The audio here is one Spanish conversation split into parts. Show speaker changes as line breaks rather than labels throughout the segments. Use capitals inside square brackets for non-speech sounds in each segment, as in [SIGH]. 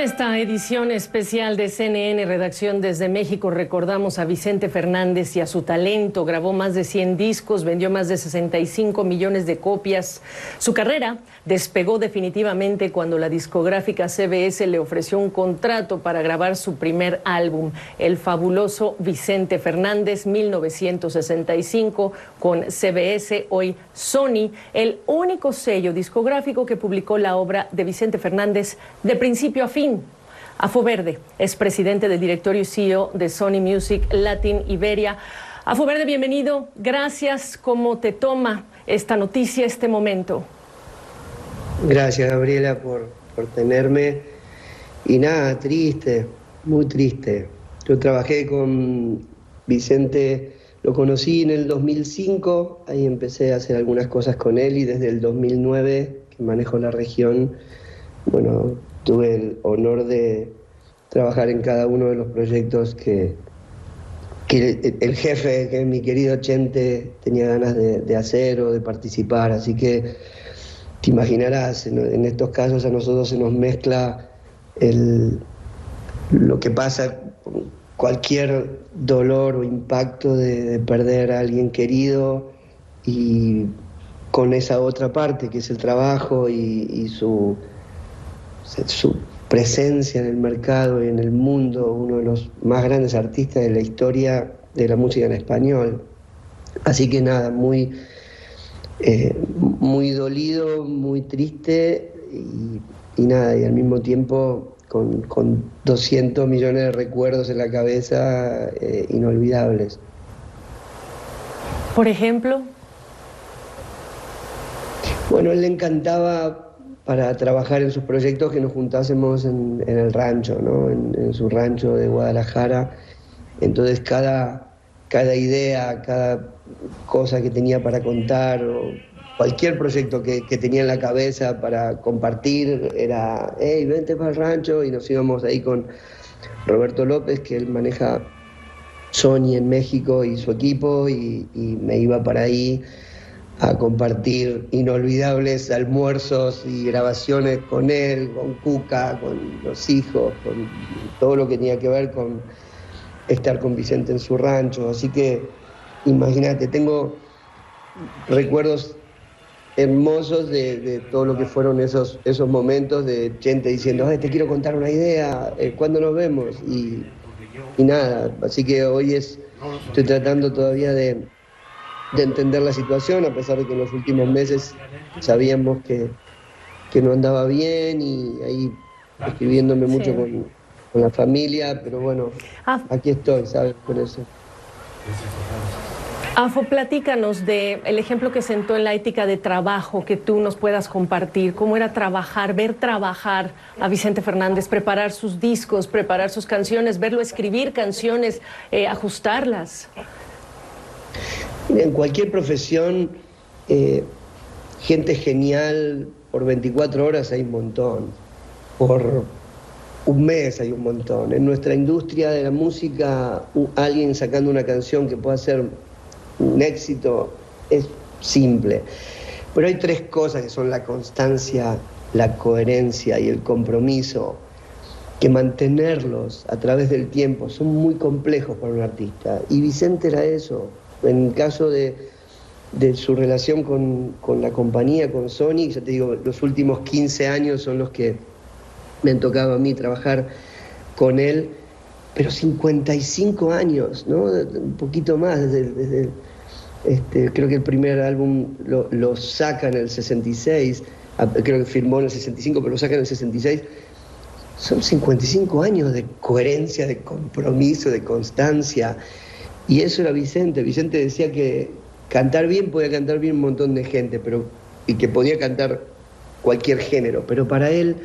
esta edición especial de CNN Redacción desde México recordamos a Vicente Fernández y a su talento. Grabó más de 100 discos, vendió más de 65 millones de copias. Su carrera despegó definitivamente cuando la discográfica CBS le ofreció un contrato para grabar su primer álbum, El fabuloso Vicente Fernández 1965 con CBS, hoy Sony, el único sello discográfico que publicó la obra de Vicente Fernández de principio a fin. Afo Verde es presidente del directorio y CEO de Sony Music Latin Iberia. Afo Verde, bienvenido. Gracias. ¿Cómo te toma esta noticia, este momento?
Gracias, Gabriela, por, por tenerme. Y nada, triste, muy triste. Yo trabajé con Vicente, lo conocí en el 2005, ahí empecé a hacer algunas cosas con él y desde el 2009 que manejo la región, bueno, tuve el honor de trabajar en cada uno de los proyectos que, el jefe, que mi querido Chente, tenía ganas de, hacer o de participar. Así que te imaginarás, en, estos casos a nosotros se nos mezcla lo que pasa cualquier dolor o impacto de, perder a alguien querido y con esa otra parte que es el trabajo y su su presencia en el mercado y en el mundo, uno de los más grandes artistas de la historia de la música en español. Así que nada, muy, eh, muy dolido, muy triste y, nada, y al mismo tiempo con, con 200 millones de recuerdos en la cabeza eh, inolvidables.
Por ejemplo.
Bueno, él le encantaba para trabajar en sus proyectos que nos juntásemos en, el rancho, ¿no? en, su rancho de Guadalajara. Entonces cada, cada idea, cada cosa que tenía para contar, o cualquier proyecto que, tenía en la cabeza para compartir, era, hey, vente para el rancho, y nos íbamos ahí con Roberto López, que él maneja Sony en México y su equipo, y, y me iba para ahí a compartir inolvidables almuerzos y grabaciones con él, con Cuca, con los hijos, con todo lo que tenía que ver con estar con Vicente en su rancho. Así que imagínate, tengo recuerdos hermosos de, todo lo que fueron esos, esos momentos de gente diciendo, te quiero contar una idea, eh, ¿cuándo nos vemos? Y, y nada, así que hoy es, estoy tratando todavía de, de entender la situación, a pesar de que en los últimos meses sabíamos que, que no andaba bien y ahí escribiéndome mucho con, la familia, pero bueno, ah. aquí estoy, ¿sabes? Por eso.
Afo, platícanos de el ejemplo que sentó en la ética de trabajo que tú nos puedas compartir. ¿Cómo era trabajar, ver trabajar a Vicente Fernández, preparar sus discos, preparar sus canciones, verlo escribir canciones, eh, ajustarlas?
En cualquier profesión, eh, gente genial por 24 horas hay un montón, por un mes hay un montón. En nuestra industria de la música, alguien sacando una canción que pueda ser un éxito es simple. Pero hay tres cosas que son la constancia, la coherencia y el compromiso, que mantenerlos a través del tiempo son muy complejos para un artista. Y Vicente era eso. En el caso de, su relación con, la compañía, con Sony, ya te digo, los últimos 15 años son los que me han tocado a mí trabajar con él, pero 55 años, ¿no? Un poquito más, desde, este, creo que el primer álbum lo, lo, saca en el 66, creo que firmó en el 65, pero lo saca en el 66. Son 55 años de coherencia, de compromiso, de constancia. Y eso era Vicente. Vicente decía que cantar bien podía cantar bien un montón de gente, pero y que podía cantar cualquier género, pero para él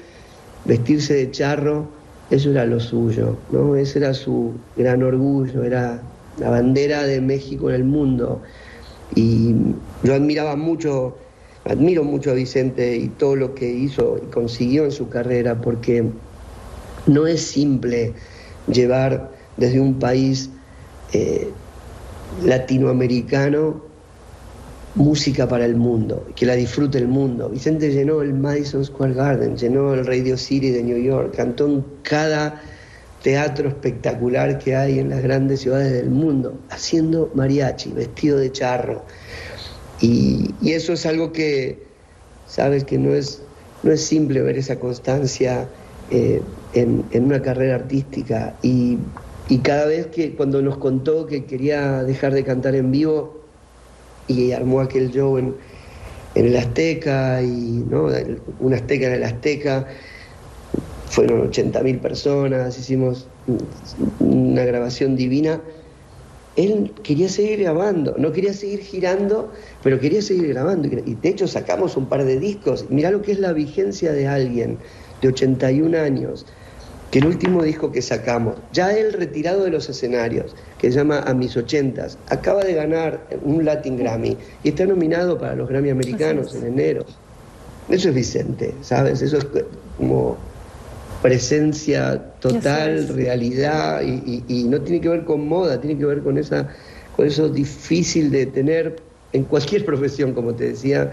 vestirse de charro, eso era lo suyo, ¿no? Ese era su gran orgullo, era la bandera de México en el mundo. Y yo admiraba mucho, admiro mucho a Vicente y todo lo que hizo y consiguió en su carrera, porque no es simple llevar desde un país eh, latinoamericano música para el mundo, que la disfrute el mundo. Vicente llenó el Madison Square Garden, llenó el Radio City de New York, cantó en cada teatro espectacular que hay en las grandes ciudades del mundo, haciendo mariachi, vestido de charro. Y, eso es algo que, sabes, que no es, no es simple ver esa constancia eh, en, una carrera artística. Y, y cada vez que cuando nos contó que quería dejar de cantar en vivo, y armó aquel show en, el Azteca, y ¿no? un Azteca en el Azteca, fueron 80.000 personas, hicimos una grabación divina. Él quería seguir grabando, no quería seguir girando, pero quería seguir grabando. Y de hecho sacamos un par de discos. Mirá lo que es la vigencia de alguien de 81 años, que el último disco que sacamos, ya él retirado de los escenarios, que se llama A mis ochentas, acaba de ganar un Latin Grammy y está nominado para los Grammy americanos en enero. Eso es Vicente, ¿sabes? Eso es como presencia total, realidad, y, no tiene que ver con moda, tiene que ver con, esa, con eso difícil de tener en cualquier [LAUGHS] profesión, como te decía,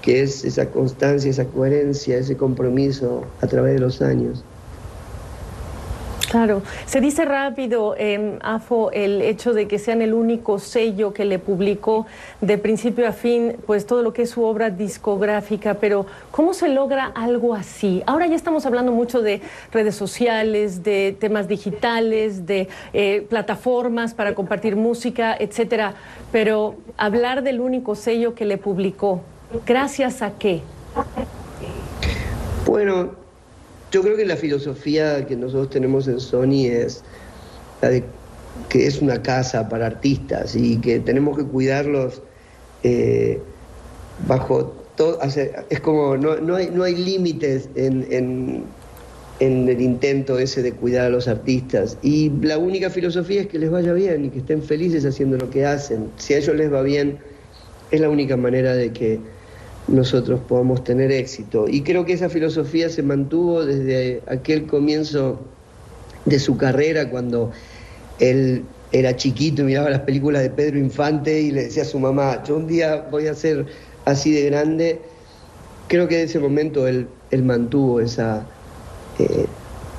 que es esa constancia, esa coherencia, ese compromiso a través de los años.
Claro, se dice rápido, eh, Afo, el hecho de que sean el único sello que le publicó de principio a fin, pues todo lo que es su obra discográfica, pero ¿cómo se logra algo así? Ahora ya estamos hablando mucho de redes sociales, de temas digitales, de eh, plataformas para compartir música, etcétera, pero hablar del único sello que le publicó, ¿gracias a qué?
Bueno, yo creo que la filosofía que nosotros tenemos en Sony es la de que es una casa para artistas y que tenemos que cuidarlos eh, bajo todo. Es como, no, hay, no hay límites en, en el intento ese de cuidar a los artistas. Y la única filosofía es que les vaya bien y que estén felices haciendo lo que hacen. Si a ellos les va bien, es la única manera de que nosotros podamos tener éxito. Y creo que esa filosofía se mantuvo desde aquel comienzo de su carrera, cuando él era chiquito y miraba las películas de Pedro Infante y le decía a su mamá, yo un día voy a ser así de grande. Creo que en ese momento él, él mantuvo esa, eh,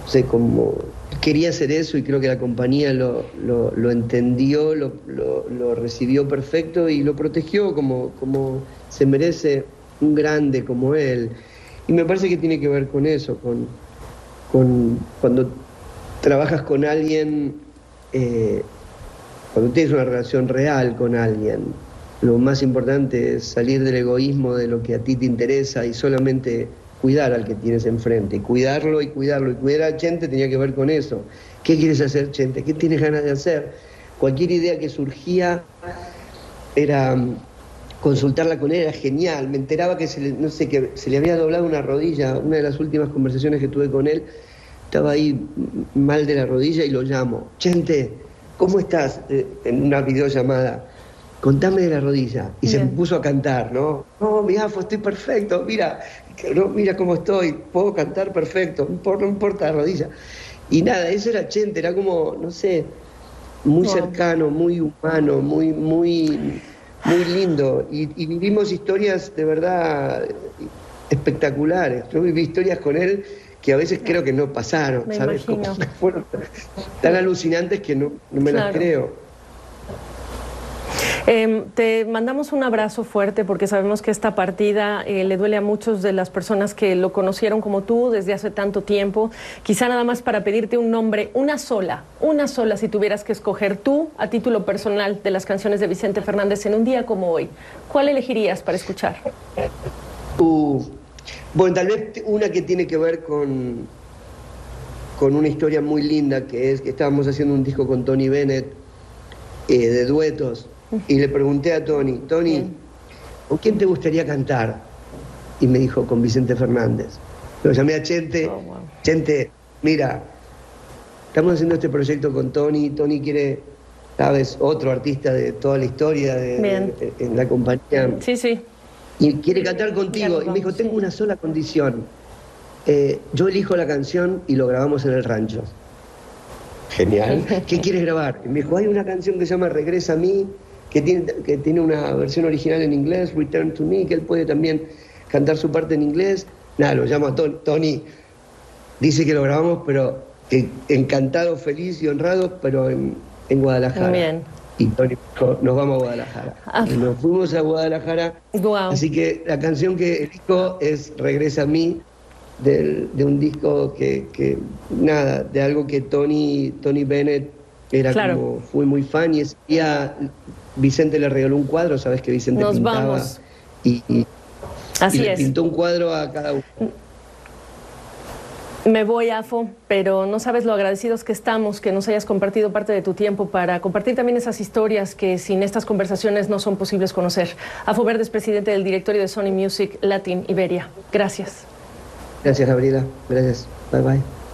no sé, como quería hacer eso y creo que la compañía lo, lo, entendió, lo, lo, recibió perfecto y lo protegió como, como se merece un grande como él. Y me parece que tiene que ver con eso, con, con cuando trabajas con alguien, eh, cuando tienes una relación real con alguien, lo más importante es salir del egoísmo de lo que a ti te interesa y solamente cuidar al que tienes enfrente, cuidarlo y cuidarlo. Y cuidar a Chente tenía que ver con eso. ¿Qué quieres hacer, Chente? ¿Qué tienes ganas de hacer? Cualquier idea que surgía era consultarla con él era genial. Me enteraba que se le, no sé, que se le había doblado una rodilla. Una de las últimas conversaciones que tuve con él, estaba ahí mal de la rodilla y lo llamo. Chente, ¿cómo estás? Eh, en una videollamada. Contame de la rodilla. Y se puso a cantar, ¿no? No, mi afo, estoy perfecto. Mira, no, mira cómo estoy. Puedo cantar perfecto. No importa la rodilla. Y nada, eso era Chente, era como, no sé, muy cercano, muy humano, muy, muy muy lindo y, vivimos historias de verdad espectaculares. Yo viví historias con él que a veces creo que no pasaron, ¿sabes? fueron tan alucinantes que no, me las creo.
Em, te mandamos un abrazo fuerte porque sabemos que esta partida eh, le duele a muchos de las personas que lo conocieron como tú desde hace tanto tiempo. Quizá nada más para pedirte un nombre, una sola, una sola si tuvieras que escoger tú a título personal de las canciones de Vicente Fernández en un día como hoy. ¿Cuál elegirías para escuchar?
Uh, bueno, tal vez una que tiene que ver con, con una historia muy linda que es que estábamos haciendo un disco con Tony Bennett eh, de duetos y le pregunté a Tony, Tony, ¿con quién te gustaría cantar? Y me dijo, con Vicente Fernández. Lo llamé a Chente, oh, Chente, mira, estamos haciendo este proyecto con Tony, Tony quiere, sabes, otro artista de toda la historia de, en la compañía.
Sí, sí.
Y quiere cantar contigo. Y me dijo, tengo una sola condición. Eh, yo elijo la canción y lo grabamos en el rancho. Genial. [LAUGHS] ¿Qué quieres grabar? Y me dijo, hay una canción que se llama Regresa a mí, que tiene, que tiene una versión original en inglés, Return to Me, que él puede también cantar su parte en inglés. Nada, lo llamo a Tony, dice que lo grabamos, pero que encantado, feliz y honrado, pero en, en Guadalajara.
Bien.
Y Tony nos vamos a Guadalajara. Ah. nos fuimos a Guadalajara. Así que la canción que elijo es Regresa a mí, de un disco que, que, nada, de algo que Tony, Tony Bennett era como, fui muy fan y ese día Vicente le regaló un cuadro, sabes que Vicente
Nos
pintaba
vamos.
y, y, le pintó un cuadro a cada uno.
Me voy, Afo, pero no sabes lo agradecidos que estamos, que nos hayas compartido parte de tu tiempo para compartir también esas historias que sin estas conversaciones no son posibles conocer. Afo Verdes, presidente del directorio de Sony Music Latin Iberia. Gracias.
Gracias, Gabriela. Gracias. Bye bye.